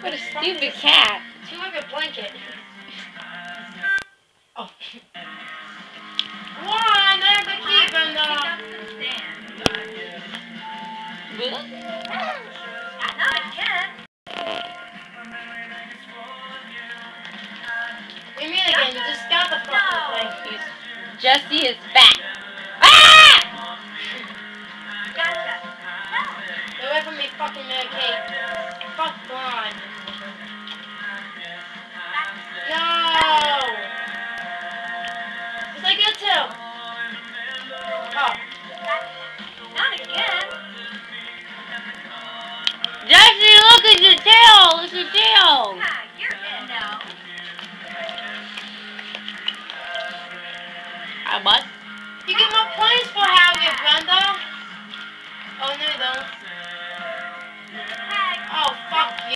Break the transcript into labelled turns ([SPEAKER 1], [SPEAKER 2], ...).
[SPEAKER 1] What a stupid cat.
[SPEAKER 2] She like a blanket. Oh. One, there's the key. What do you mean again? You just got the fucking thing.
[SPEAKER 1] Jesse is back. Ah!
[SPEAKER 2] Get away from me, fucking Mary Kate.
[SPEAKER 1] Jesse, look at your tail. It's your tail. How much?
[SPEAKER 2] You get more points for having it, Brenda. Oh, no, you don't.